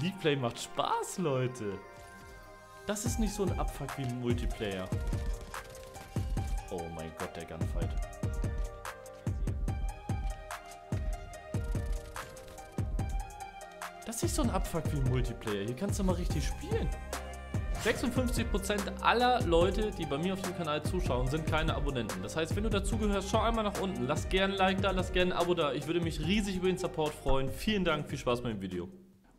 League Play macht Spaß, Leute. Das ist nicht so ein Abfuck wie ein Multiplayer. Oh mein Gott, der Gunfight. Das ist nicht so ein Abfuck wie ein Multiplayer. Hier kannst du mal richtig spielen. 56% aller Leute, die bei mir auf dem Kanal zuschauen, sind keine Abonnenten. Das heißt, wenn du dazugehörst, schau einmal nach unten. Lass gerne ein Like da, lass gerne ein Abo da. Ich würde mich riesig über den Support freuen. Vielen Dank, viel Spaß mit dem Video.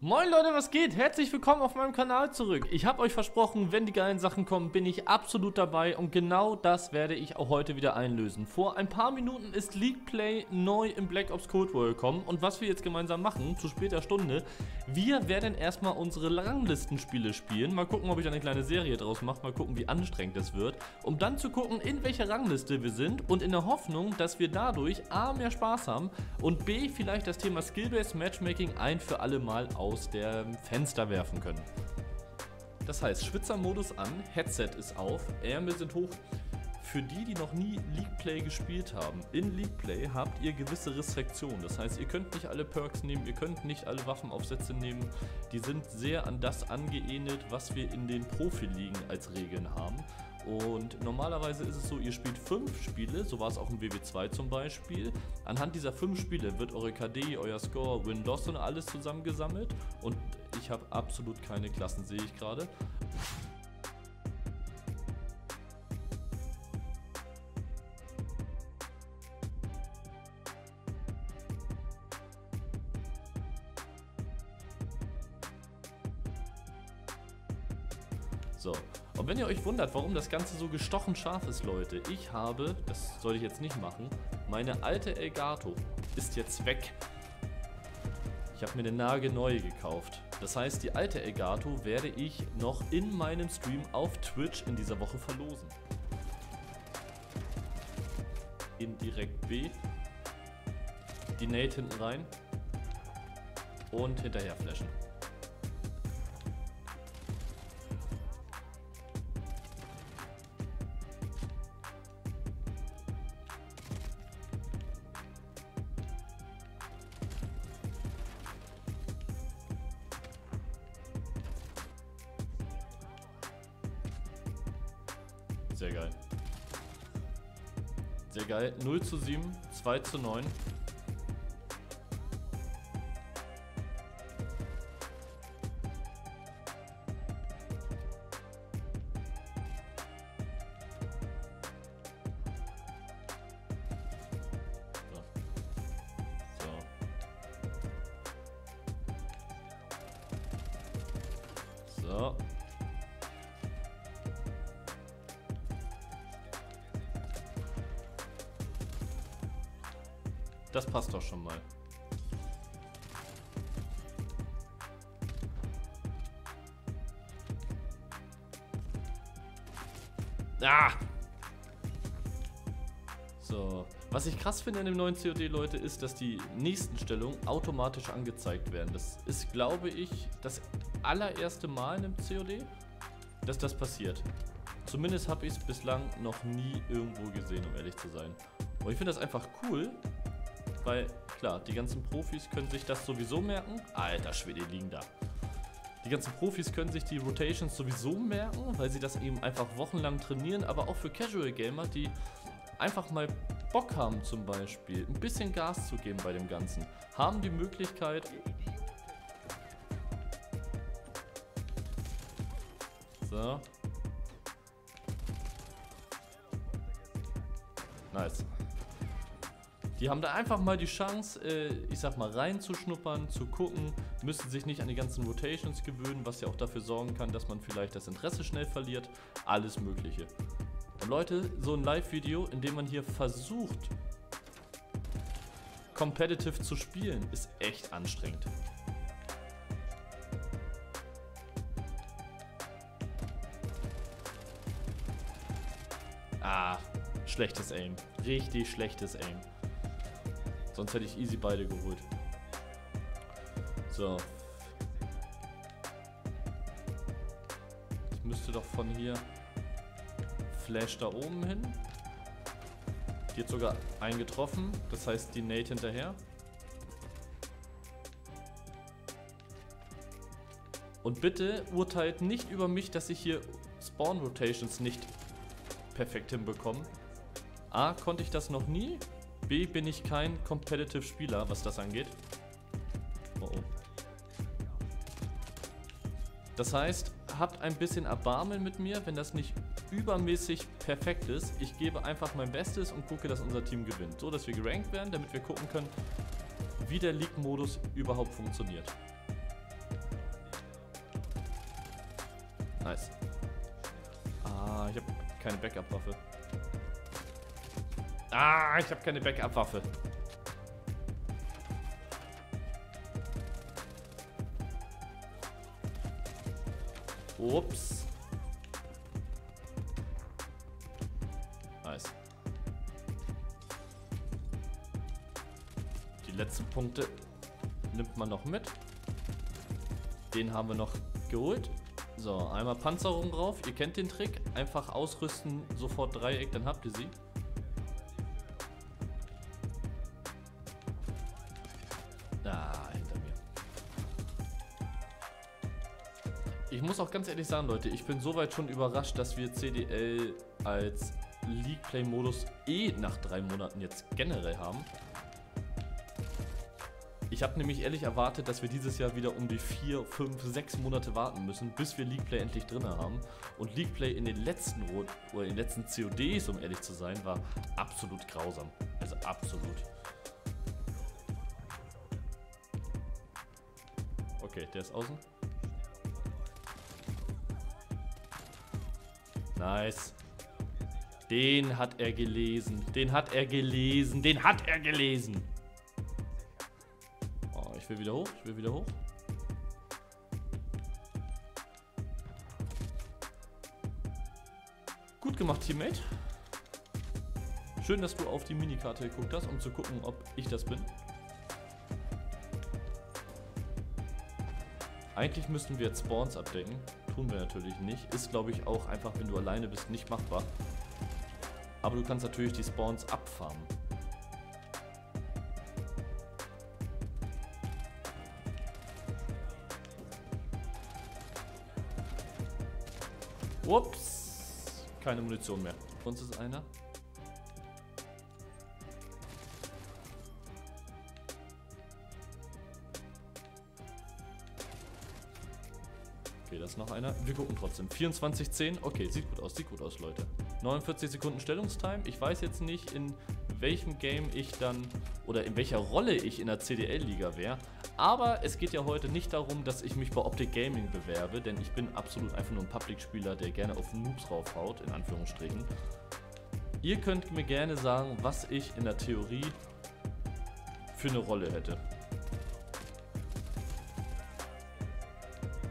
Moin Leute, was geht? Herzlich willkommen auf meinem Kanal zurück. Ich habe euch versprochen, wenn die geilen Sachen kommen, bin ich absolut dabei und genau das werde ich auch heute wieder einlösen. Vor ein paar Minuten ist League Play neu im Black Ops Cold War gekommen und was wir jetzt gemeinsam machen, zu später Stunde, wir werden erstmal unsere Ranglistenspiele spielen. Mal gucken, ob ich eine kleine Serie draus mache, mal gucken, wie anstrengend es wird, um dann zu gucken, in welcher Rangliste wir sind und in der Hoffnung, dass wir dadurch A, mehr Spaß haben und B, vielleicht das Thema Skill-Based Matchmaking ein für alle Mal auf aus dem Fenster werfen können. Das heißt, Schwitzermodus an, Headset ist auf, Ärmel sind hoch. Für die, die noch nie League Play gespielt haben, in League Play habt ihr gewisse Restriktionen. Das heißt, ihr könnt nicht alle Perks nehmen, ihr könnt nicht alle Waffenaufsätze nehmen. Die sind sehr an das angeähnelt, was wir in den Profiligen als Regeln haben. Und normalerweise ist es so, ihr spielt fünf Spiele, so war es auch im WW2 zum Beispiel. Anhand dieser fünf Spiele wird eure KD, euer Score, Win-Loss und alles zusammengesammelt. Und ich habe absolut keine Klassen, sehe ich gerade. So, und wenn ihr euch wundert, warum das Ganze so gestochen scharf ist, Leute, ich habe, das soll ich jetzt nicht machen, meine alte Elgato ist jetzt weg. Ich habe mir eine nagelneue gekauft. Das heißt, die alte Elgato werde ich noch in meinem Stream auf Twitch in dieser Woche verlosen. Indirekt B. Die Nate hinten rein. Und hinterher flashen. Sehr geil. Sehr geil. 0 zu 7, 2 zu 9. Das passt doch schon mal. Ah! So. Was ich krass finde an dem neuen COD, Leute, ist, dass die nächsten Stellungen automatisch angezeigt werden. Das ist, glaube ich, das allererste Mal in einem COD, dass das passiert. Zumindest habe ich es bislang noch nie irgendwo gesehen, um ehrlich zu sein. Und ich finde das einfach cool, weil, klar, die ganzen Profis können sich das sowieso merken. Alter Schwede, liegen da. Die ganzen Profis können sich die Rotations sowieso merken, weil sie das eben einfach wochenlang trainieren. Aber auch für Casual Gamer, die einfach mal Bock haben zum Beispiel, ein bisschen Gas zu geben bei dem Ganzen, haben die Möglichkeit... So. Die haben da einfach mal die Chance, äh, ich sag mal, reinzuschnuppern, zu gucken, müssen sich nicht an die ganzen Rotations gewöhnen, was ja auch dafür sorgen kann, dass man vielleicht das Interesse schnell verliert. Alles Mögliche. Und Leute, so ein Live-Video, in dem man hier versucht, competitive zu spielen, ist echt anstrengend. Ah, schlechtes Aim. Richtig schlechtes Aim. Sonst hätte ich easy beide geholt. So. Ich müsste doch von hier Flash da oben hin. Die hat sogar eingetroffen. Das heißt, die Nate hinterher. Und bitte urteilt nicht über mich, dass ich hier Spawn Rotations nicht perfekt hinbekomme. A, konnte ich das noch nie. B, bin ich kein Competitive Spieler, was das angeht. Oh oh. Das heißt, habt ein bisschen Erbarmen mit mir, wenn das nicht übermäßig perfekt ist. Ich gebe einfach mein Bestes und gucke, dass unser Team gewinnt. So, dass wir gerankt werden, damit wir gucken können, wie der League-Modus überhaupt funktioniert. Nice. Ah, ich habe keine Backup-Waffe. Ah, ich habe keine Backup-Waffe. Ups. Nice. Die letzten Punkte nimmt man noch mit. Den haben wir noch geholt. So, einmal Panzerung drauf. Ihr kennt den Trick. Einfach ausrüsten, sofort Dreieck, dann habt ihr sie. Muss auch ganz ehrlich sagen, Leute, ich bin soweit schon überrascht, dass wir CDL als League Play Modus eh nach drei Monaten jetzt generell haben. Ich habe nämlich ehrlich erwartet, dass wir dieses Jahr wieder um die 4, 5, 6 Monate warten müssen, bis wir League Play endlich drin haben. Und League Play in den letzten oder in den letzten CODs, um ehrlich zu sein, war absolut grausam. Also absolut. Okay, der ist außen. Nice. Den hat er gelesen. Den hat er gelesen. Den hat er gelesen. Ich will wieder hoch, ich will wieder hoch. Gut gemacht, Teammate. Schön, dass du auf die Minikarte geguckt hast, um zu gucken, ob ich das bin. Eigentlich müssten wir jetzt Spawns abdecken. Tun wir natürlich nicht. Ist, glaube ich, auch einfach, wenn du alleine bist, nicht machbar. Aber du kannst natürlich die Spawns abfarmen. Ups. Keine Munition mehr. Sonst ist einer. Ist noch einer. Wir gucken trotzdem. 24-10. Okay, sieht gut aus, sieht gut aus, Leute. 49 Sekunden Stellungstime. Ich weiß jetzt nicht, in welchem Game ich dann oder in welcher Rolle ich in der CDL-Liga wäre. Aber es geht ja heute nicht darum, dass ich mich bei Optic Gaming bewerbe, denn ich bin absolut einfach nur ein Public-Spieler, der gerne auf Noobs raufhaut, in Anführungsstrichen. Ihr könnt mir gerne sagen, was ich in der Theorie für eine Rolle hätte.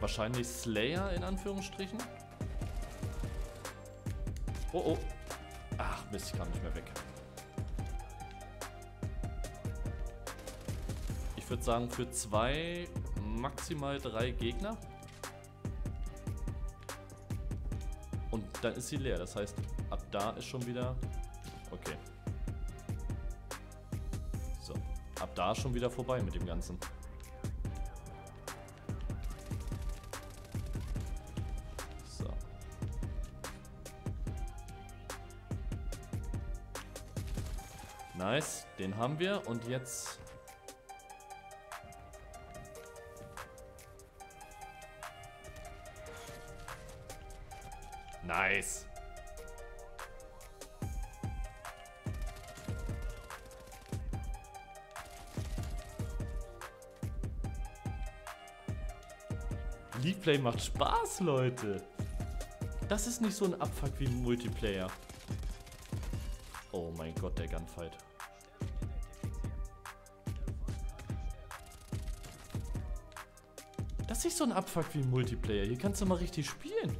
Wahrscheinlich Slayer in Anführungsstrichen. Oh oh. Ach Mist, ich kam nicht mehr weg. Ich würde sagen, für zwei, maximal drei Gegner. Und dann ist sie leer. Das heißt, ab da ist schon wieder... Okay. So. Ab da ist schon wieder vorbei mit dem Ganzen. Nice, den haben wir und jetzt Nice. League Play macht Spaß, Leute. Das ist nicht so ein Abfuck wie Multiplayer. Oh mein Gott, der Gunfight. Das ist nicht so ein Abfuck wie Multiplayer. Hier kannst du mal richtig spielen.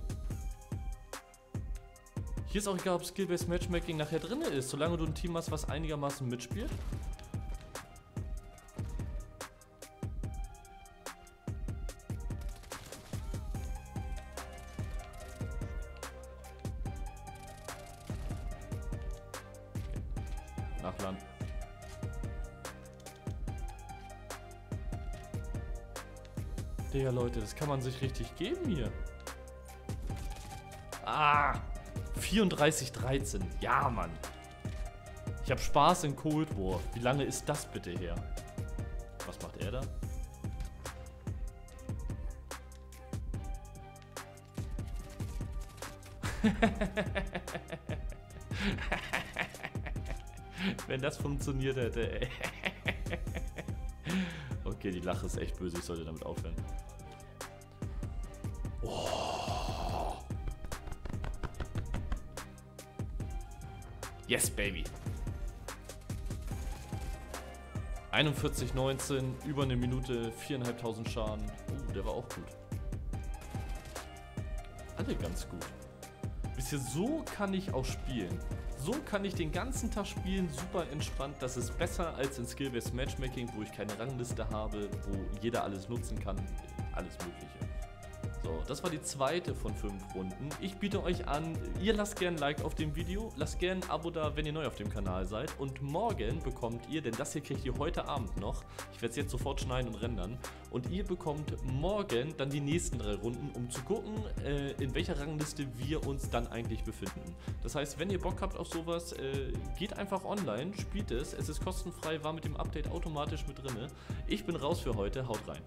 Hier ist auch egal, ob Skill-Based Matchmaking nachher drin ist, solange du ein Team hast, was einigermaßen mitspielt. Nachladen. Digga, Leute, das kann man sich richtig geben hier. Ah, 34-13. Ja, Mann. Ich habe Spaß in Cold War. Wie lange ist das bitte her? Was macht er da? Wenn das funktioniert hätte, ey. Okay, die Lache ist echt böse, ich sollte damit aufhören. Oh. Yes, baby. 41,19, über eine Minute, 4.500 Schaden. Uh, der war auch gut. Alle ganz gut. Ihr, so kann ich auch spielen. So kann ich den ganzen Tag spielen, super entspannt. Das ist besser als in Skill-Based Matchmaking, wo ich keine Rangliste habe, wo jeder alles nutzen kann. Alles Mögliche. So, das war die zweite von fünf Runden. Ich biete euch an, ihr lasst gerne ein Like auf dem Video, lasst gerne ein Abo da, wenn ihr neu auf dem Kanal seid. Und morgen bekommt ihr, denn das hier kriegt ihr heute Abend noch, ich werde es jetzt sofort schneiden und rendern, und ihr bekommt morgen dann die nächsten drei Runden, um zu gucken, äh, in welcher Rangliste wir uns dann eigentlich befinden. Das heißt, wenn ihr Bock habt auf sowas, äh, geht einfach online, spielt es, es ist kostenfrei, war mit dem Update automatisch mit drin. Ich bin raus für heute, haut rein.